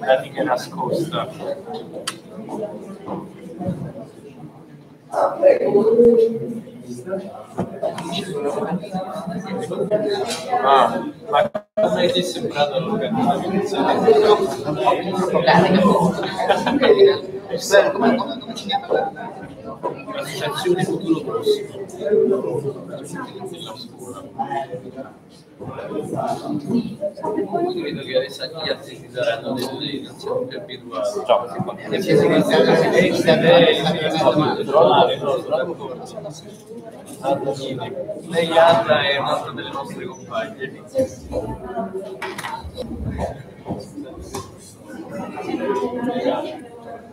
La linea nascosta. Ah, ma come ti è sembrato l'organizzazione? L'associazione Futuro Prossimo. Credo che adesso gli altri si saranno delusi, non siamo più abituati. Lei Anna è un'altra delle nostre compagne.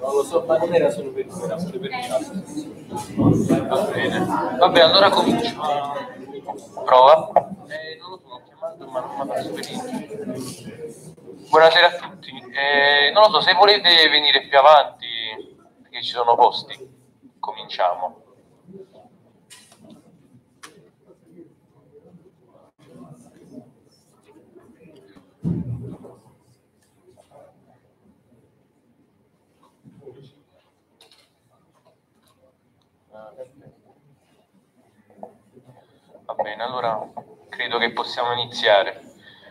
Non lo so, ma non era solo per era solo per il. Va bene. Vabbè, allora comincio. Prova. Eh, non lo so, ho chiamato ma non mi ha fatto venire. Buonasera a tutti. Eh, non lo so, se volete venire più avanti, perché ci sono posti, cominciamo. Va bene, allora credo che possiamo iniziare.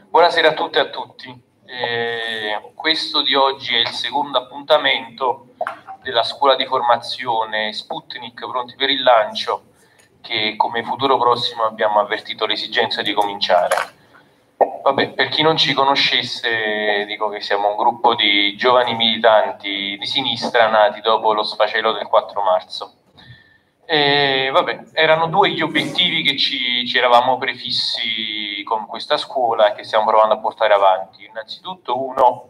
Buonasera a tutte e a tutti. Eh, questo di oggi è il secondo appuntamento della scuola di formazione Sputnik Pronti per il lancio che come futuro prossimo abbiamo avvertito l'esigenza di cominciare. Vabbè, per chi non ci conoscesse, dico che siamo un gruppo di giovani militanti di sinistra nati dopo lo sfacelo del 4 marzo. E, vabbè, erano due gli obiettivi che ci, ci, eravamo prefissi con questa scuola e che stiamo provando a portare avanti. Innanzitutto uno,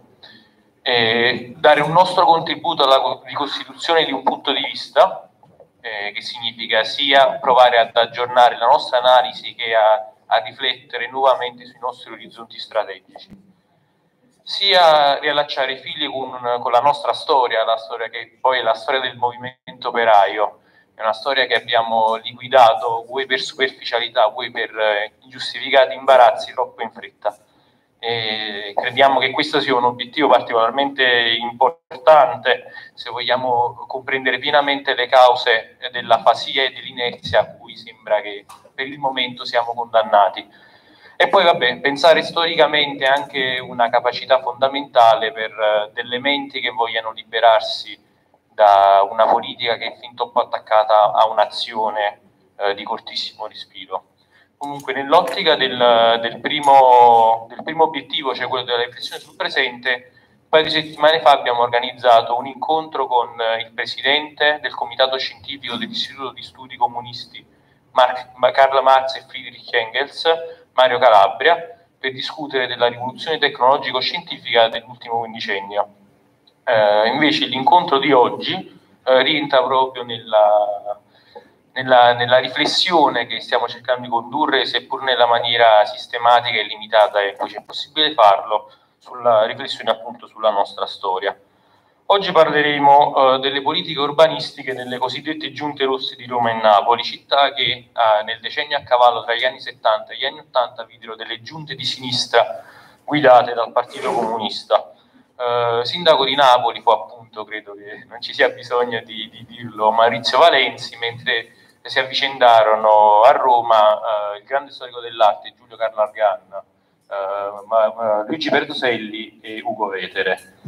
eh, dare un nostro contributo alla ricostituzione di un punto di vista, eh, che significa sia provare ad aggiornare la nostra analisi che a, a riflettere nuovamente sui nostri orizzonti strategici, sia riallacciare i figli con, con la nostra storia, la storia che poi è la storia del movimento operaio, è una storia che abbiamo liquidato vuoi per superficialità, vuoi per eh, ingiustificati imbarazzi troppo in fretta. E crediamo che questo sia un obiettivo particolarmente importante se vogliamo comprendere pienamente le cause dell'afasia e dell'inerzia a cui sembra che per il momento siamo condannati. E poi, vabbè, pensare storicamente anche una capacità fondamentale per eh, delle menti che vogliano liberarsi da una politica che è fin troppo attaccata a un'azione eh, di cortissimo respiro. Comunque, nell'ottica del, del, primo, del, primo, obiettivo, cioè quello della riflessione sul presente, un paio di settimane fa abbiamo organizzato un incontro con il presidente del comitato scientifico dell'Istituto di Studi Comunisti, Mark, Karl Marx e Friedrich Engels, Mario Calabria, per discutere della rivoluzione tecnologico-scientifica dell'ultimo quindicennio. Eh, invece l'incontro di oggi eh, rientra proprio nella, nella, nella, riflessione che stiamo cercando di condurre, seppur nella maniera sistematica e limitata in cui c'è possibile farlo, sulla riflessione appunto sulla nostra storia. Oggi parleremo eh, delle politiche urbanistiche nelle cosiddette giunte rosse di Roma e Napoli, città che eh, nel decennio a cavallo tra gli anni 70 e gli anni 80 videro delle giunte di sinistra guidate dal Partito Comunista eh, sindaco di Napoli fu appunto, credo che non ci sia bisogno di, di dirlo, Maurizio Valenzi, mentre si avvicendarono a Roma eh, il grande storico dell'arte Giulio Carlo Arganna, eh, ma, Luigi Perdoselli e Ugo Vetere.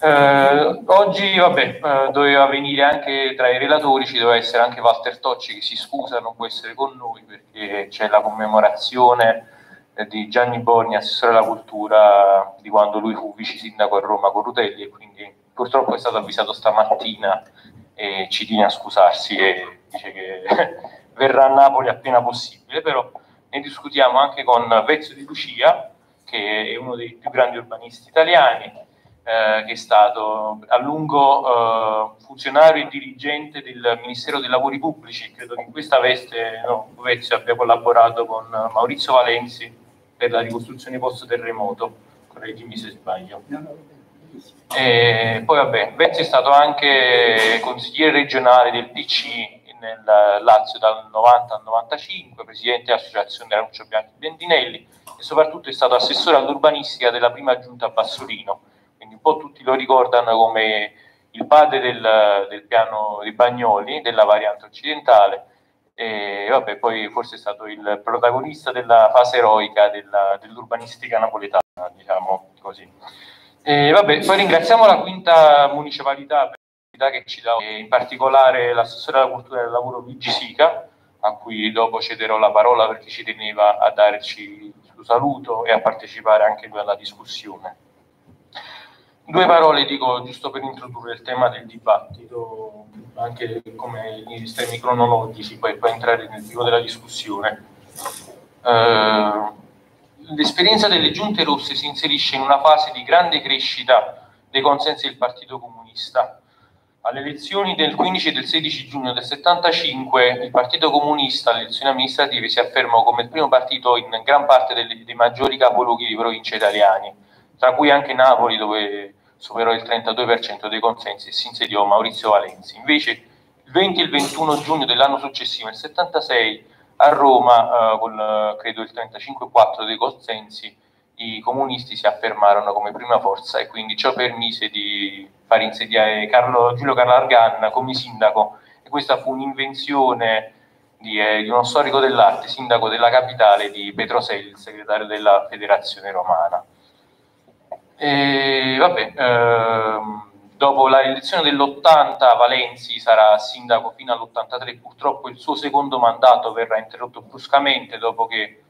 Eh, oggi vabbè, eh, doveva venire anche tra i relatori, ci doveva essere anche Walter Tocci che si scusa, non può essere con noi perché c'è la commemorazione di Gianni Borgni, assessore alla cultura, di quando lui fu vice sindaco a Roma con Rutelli e quindi purtroppo è stato avvisato stamattina e ci tiene a scusarsi e dice che verrà a Napoli appena possibile, però ne discutiamo anche con Vezzo di Lucia, che è uno dei più grandi urbanisti italiani, eh, che è stato a lungo eh, funzionario e dirigente del Ministero dei Lavori Pubblici, credo che in questa veste no, Vezzo abbia collaborato con Maurizio Valenzi per la ricostruzione post-terremoto, correggimi se sbaglio. E poi vabbè, Vezzi è stato anche consigliere regionale del PC nel Lazio dal 90 al 95, presidente dell'associazione Ranuccio Bianchi Bendinelli e soprattutto è stato assessore all'urbanistica della prima giunta a Bassolino, quindi un po' tutti lo ricordano come il padre del, del piano di Bagnoli, della variante occidentale, e vabbè, poi forse è stato il protagonista della fase eroica della, dell'urbanistica napoletana, diciamo così. E vabbè, poi ringraziamo la quinta municipalità per l'opportunità che ci dà, in particolare l'assessore alla cultura del lavoro Luigi Sica, a cui dopo cederò la parola perché ci teneva a darci il suo saluto e a partecipare anche lui alla discussione. Due parole dico giusto per introdurre il tema del dibattito, anche come gli estremi cronologici, poi può entrare nel vivo della discussione. Uh, l'esperienza delle giunte rosse si inserisce in una fase di grande crescita dei consensi del Partito Comunista. Alle elezioni del 15 e del 16 giugno del 75 il Partito Comunista alle elezioni amministrative si affermò come il primo partito in gran parte delle, dei maggiori capoluoghi di provincia italiani tra cui anche Napoli dove superò il 32% dei consensi e si insediò Maurizio Valenzi. Invece il 20 e il 21 giugno dell'anno successivo, il 76, a Roma, eh, con credo il 35,4% dei consensi, i comunisti si affermarono come prima forza e quindi ciò permise di far insediare Carlo, Giulio Carlo Argan come sindaco e questa fu un'invenzione di, eh, di, uno storico dell'arte, sindaco della capitale di Petroselli, il segretario della Federazione Romana. E, vabbè, ehm, dopo la rielezione dell'80 Valenzi sarà sindaco fino all'83, purtroppo il suo secondo mandato verrà interrotto bruscamente dopo che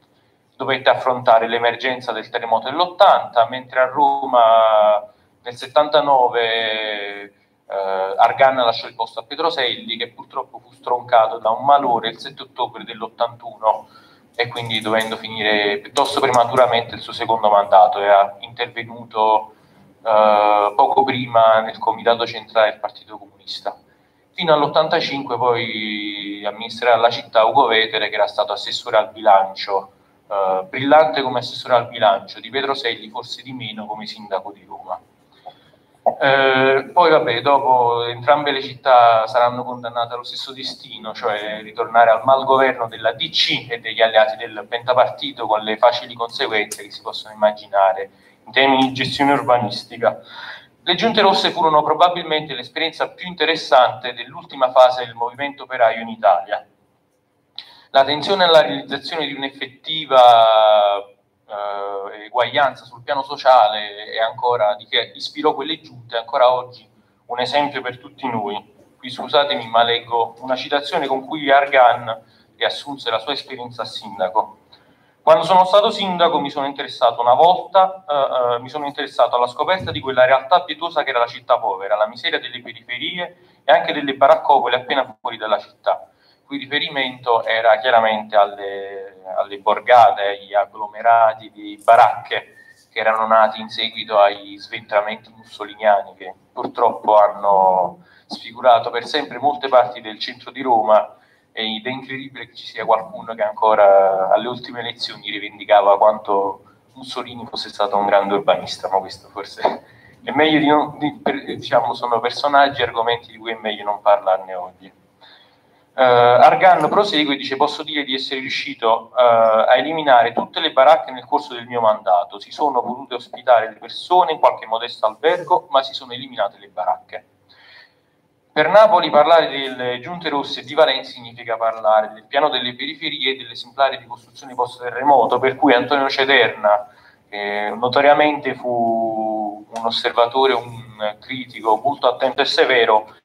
dovette affrontare l'emergenza del terremoto dell'80, mentre a Roma nel 79 eh, Arganna lasciò il posto a Petroselli che purtroppo fu stroncato da un malore il 7 ottobre dell'81 e quindi dovendo finire piuttosto prematuramente il suo secondo mandato, era intervenuto eh, poco prima nel comitato centrale del Partito Comunista. Fino all'85 poi amministrerà la città Ugo Vetere che era stato assessore al bilancio, eh, brillante come assessore al bilancio, di Pedro Selli forse di meno come sindaco di Roma. Eh, poi vabbè, dopo entrambe le città saranno condannate allo stesso destino, cioè ritornare al malgoverno della DC e degli alleati del pentapartito con le facili conseguenze che si possono immaginare in termini di gestione urbanistica. Le giunte rosse furono probabilmente l'esperienza più interessante dell'ultima fase del movimento operaio in Italia. La tensione alla realizzazione di un'effettiva eh, eguaglianza sul piano sociale e ancora di che ispirò quelle giunte, ancora oggi un esempio per tutti noi. Qui scusatemi, ma leggo una citazione con cui Argan riassunse la sua esperienza a sindaco. Quando sono stato sindaco mi sono interessato una volta, eh, eh, mi sono interessato alla scoperta di quella realtà pietosa che era la città povera, la miseria delle periferie e anche delle baraccopole appena fuori dalla città cui riferimento era chiaramente alle, alle borgate, agli agglomerati di baracche che erano nati in seguito ai sventramenti mussoliniani che purtroppo hanno sfigurato per sempre molte parti del centro di Roma ed è incredibile che ci sia qualcuno che ancora alle ultime elezioni rivendicava quanto Mussolini fosse stato un grande urbanista, ma questo forse è meglio di non, di, diciamo, sono personaggi e argomenti di cui è meglio non parlarne oggi. Uh, Argan prosegue e dice posso dire di essere riuscito uh, a eliminare tutte le baracche nel corso del mio mandato, si sono volute ospitare le persone in qualche modesto albergo, ma si sono eliminate le baracche. Per Napoli parlare delle giunte rosse di Valenza significa parlare del piano delle periferie e dell'esemplare di costruzione post-terremoto, per cui Antonio Cederna, che notoriamente fu un osservatore, un critico molto attento e severo,